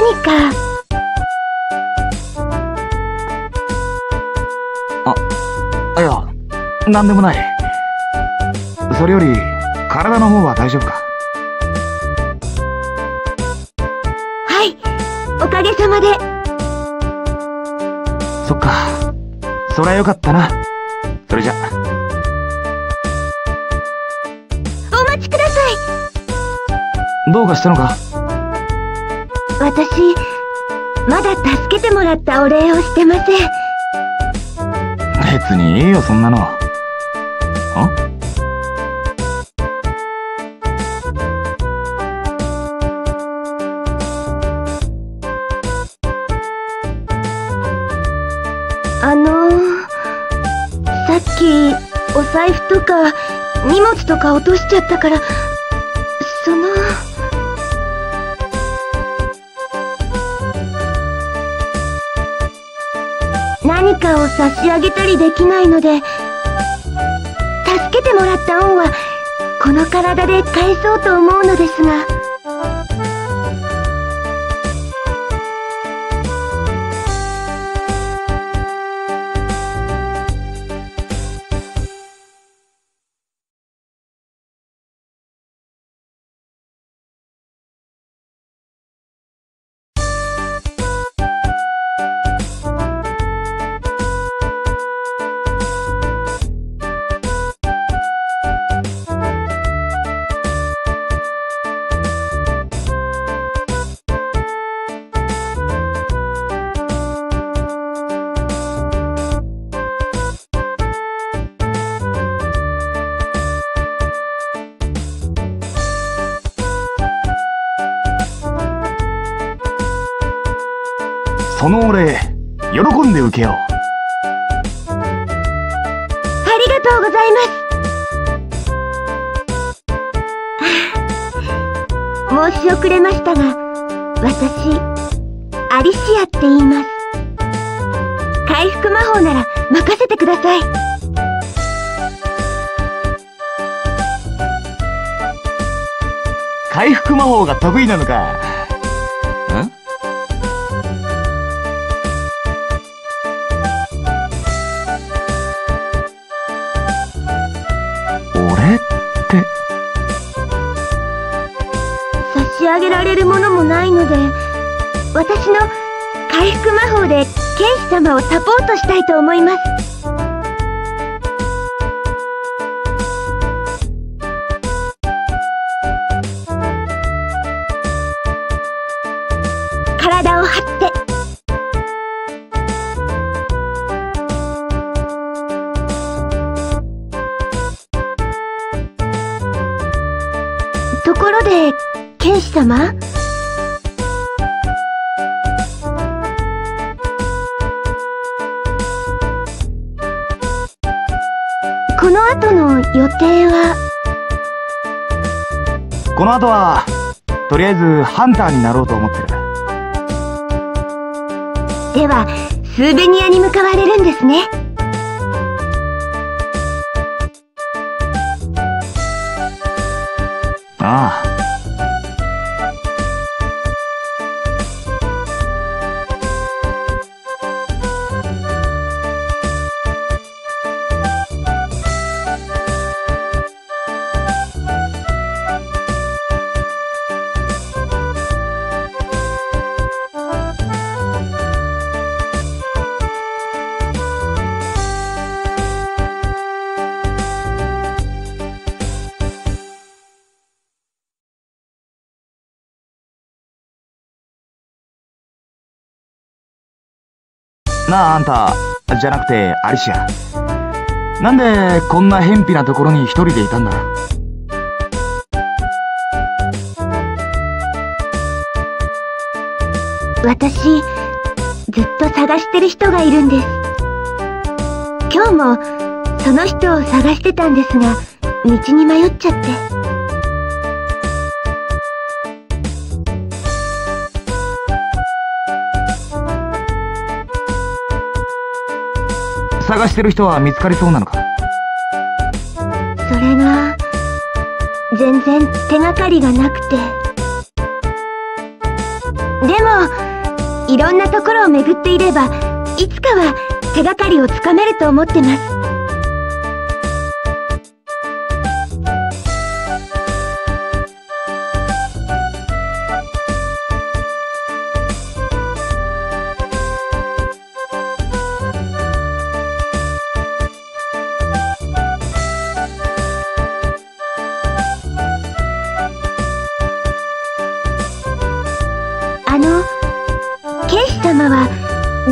何かいや、なんでもない。それより、体の方は大丈夫か？はいおかげさまでそっか。そりゃよかったな。それじゃ。お待ちくださいどうかしたのか？私まだ助けてもらったお礼をしてません別にいいよ、そんなの。んあのー、さっきお財布とか荷物とか落としちゃったから何かを差し上げたりできないので助けてもらった恩はこの体で返そうと思うのですが。そのお礼、喜んで受けよう。ありがとうございます申し遅れましたが私アリシアって言います回復魔法なら任せてください回復魔法が得意なのか。れるものもないので私の回復魔法で剣士様をサポートしたいと思います。体を張って。ところで剣士様？この後の予定は？この後は、とりあえずハンターになろうと思ってる。ではスーベニアに向かわれるんですねなあ、あんた、じゃなくて、アリシア。なんで、こんな偏僻なところに一人でいたんだ？私ずっと探してる人がいるんです。今日もその人を探してたんですが道に迷っちゃって。探してる人は見つかりそうなのか？それが全然手がかりがなくてでも、いろんなところを巡っていれば、いつかは手がかりをつかめると思ってます。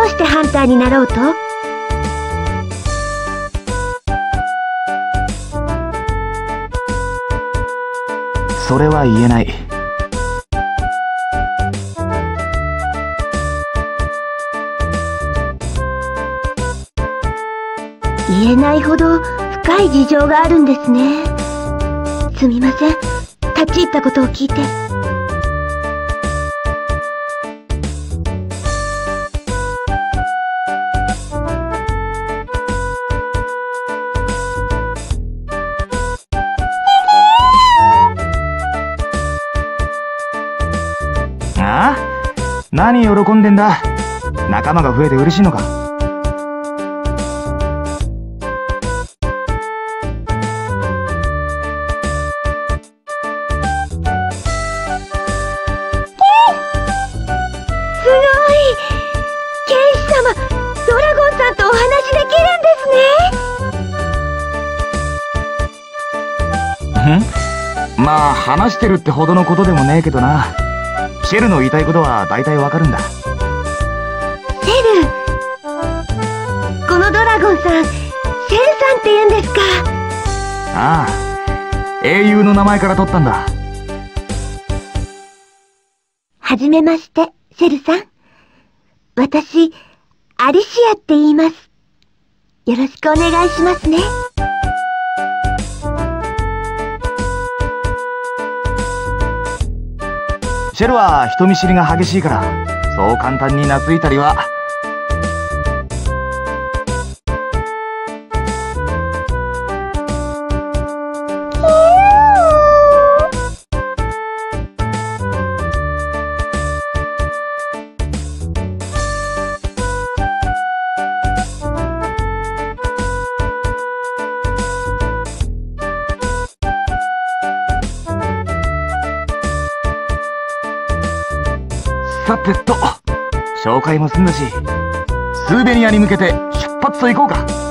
どうしてハンターになろうと？それは言えない。言えないほど深い事情があるんですね。すみません。立ち入ったことを聞いて。何喜んでんだ？仲間が増えて嬉しいのか？まあ話してるってほどのことでもねえけどなシェルの言いたいことは大体わかるんだ。シェルこのドラゴンさんシェルさんって言うんですか？ああ英雄の名前から取ったんだ。はじめましてシェルさん。私アリシアって言います。よろしくお願いしますねシェルは人見知りが激しいから、そう簡単に懐いたりはさてと、紹介も済んだし、スーベニアに向けて出発といこうか。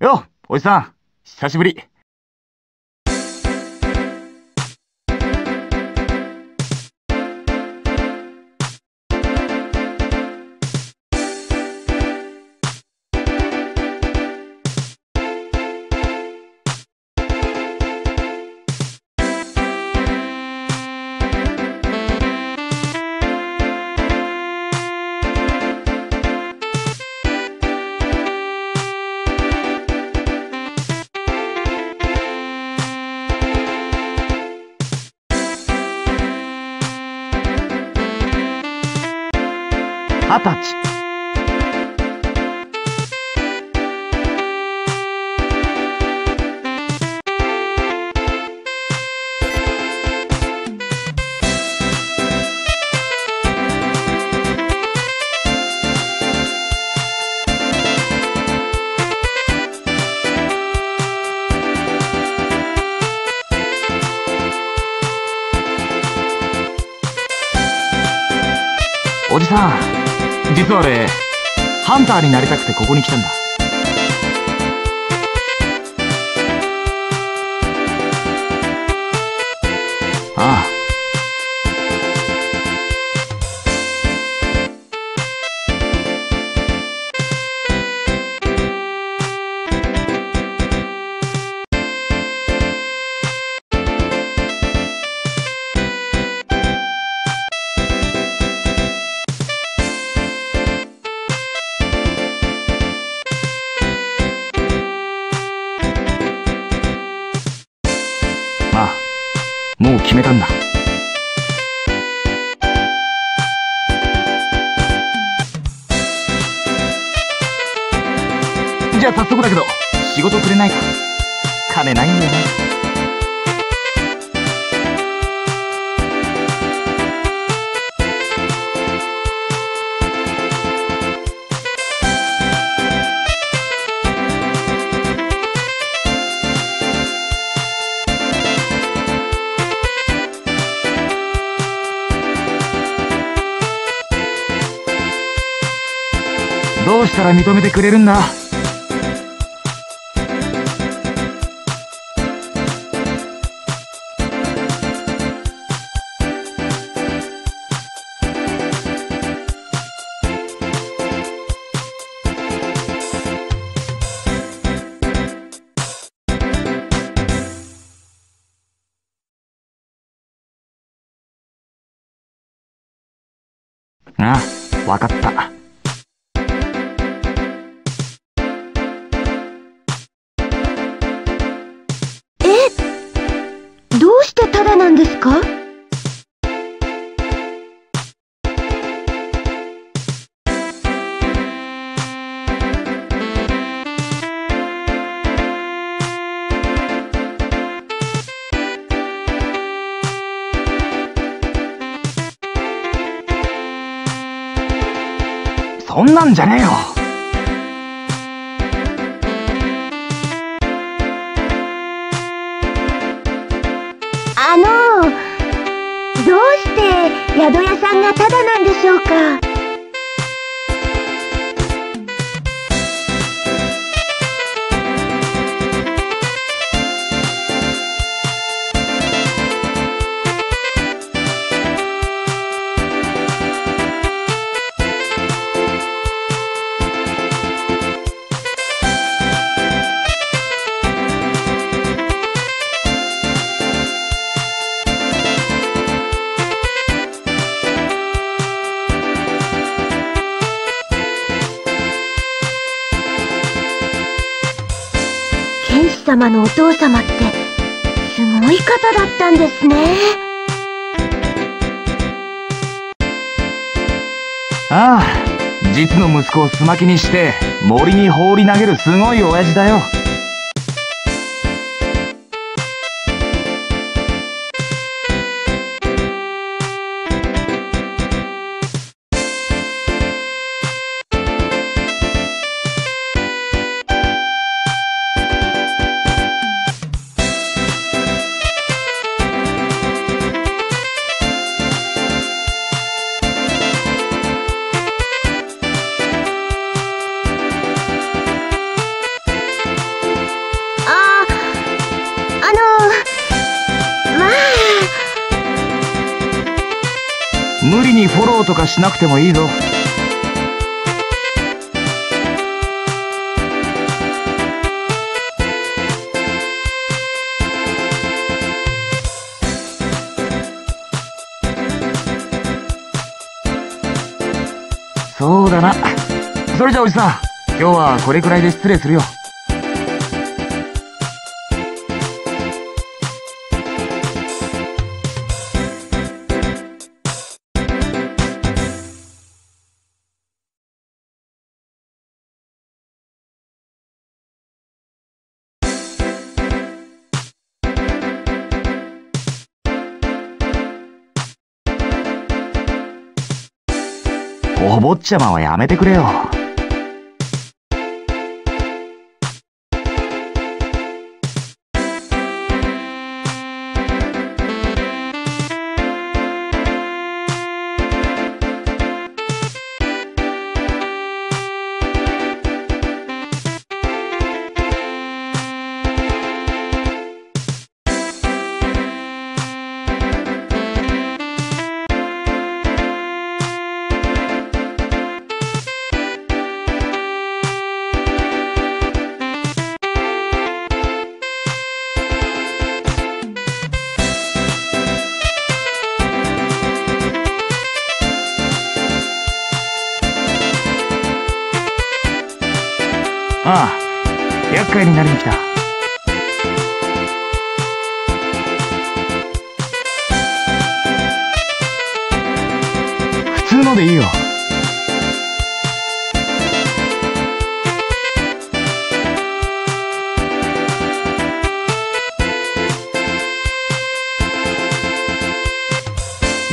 よ、おじさん、久しぶり。実は俺、ハンターになりたくてここに来たんだ。めたんだ。じゃあ早速だけど、仕事くれないか。金ないんだよな。どうしたら認めてくれるんだ？ああ、わかった。そんなんじゃねえよ。あのどうして宿屋さんがタダなんでしょうか？様のお父様ってすごい方だったんですねああ、実の息子をすまきにして森に放り投げるすごい親父だよ。しなくてもいいぞ。そうだな。それじゃおじさん、今日はこれくらいで失礼するよ。お坊ちゃまはやめてくれよ。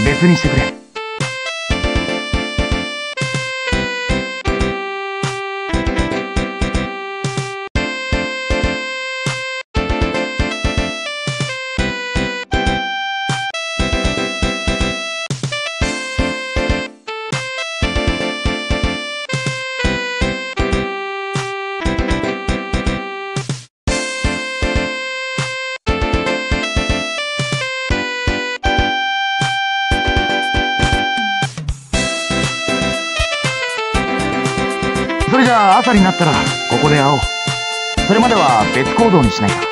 別にしてくれ。なったらここで会おう。それまでは別行動にしないか。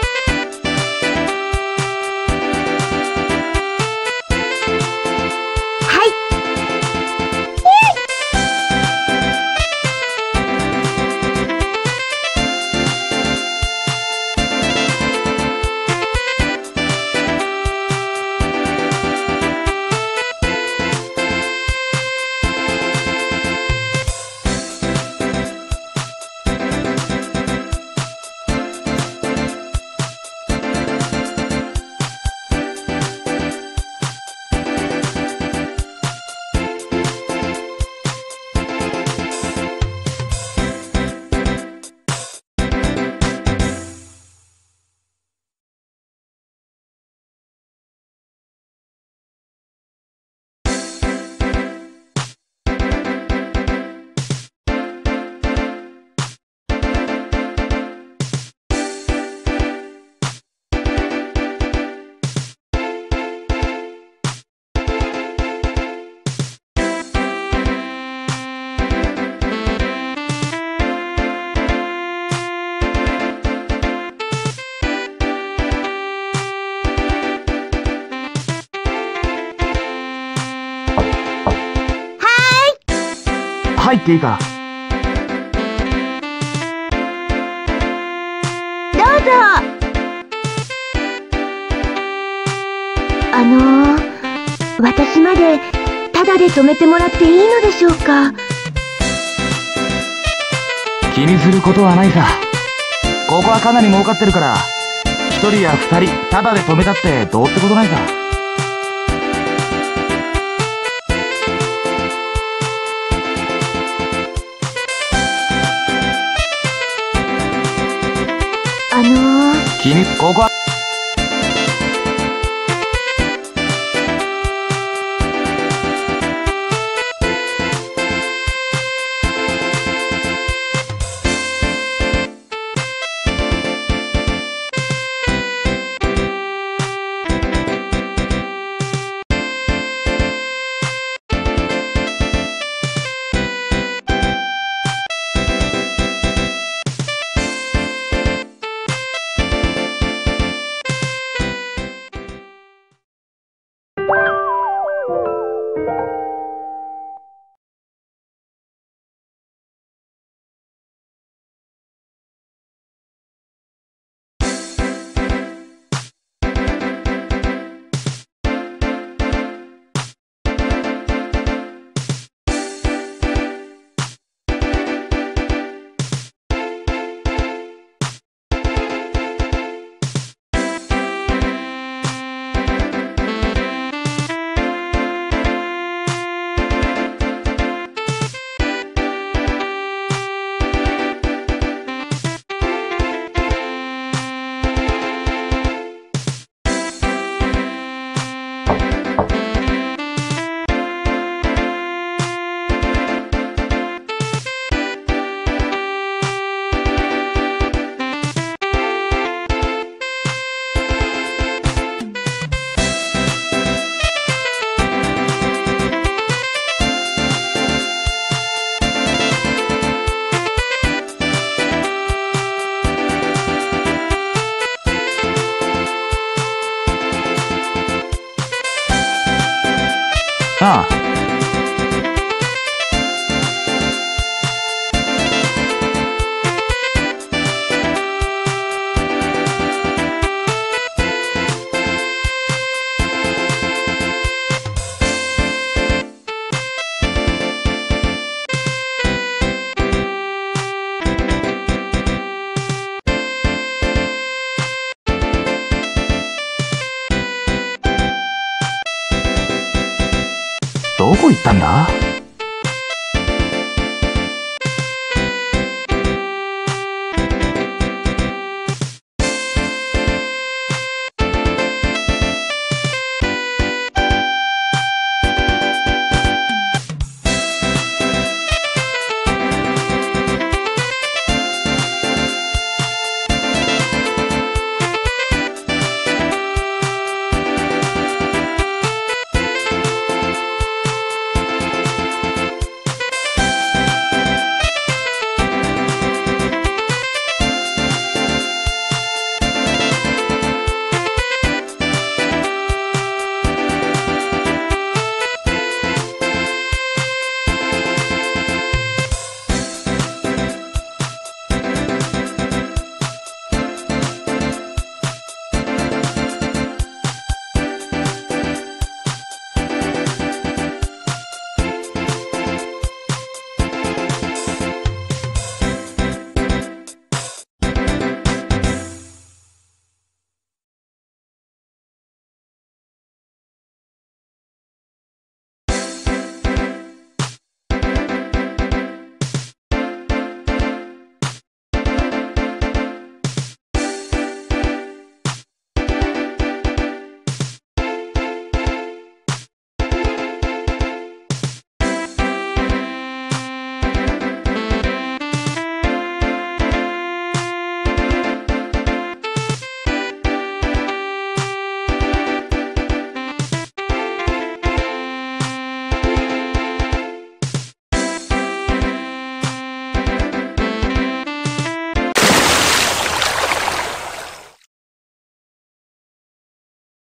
っていいかどうぞあのー、私までタダで止めてもらっていいのでしょうか？気にすることはないさ。ここはかなり儲かってるから、一人や二人、タダで止めたってどうってことないさ。ー、気に、ここは、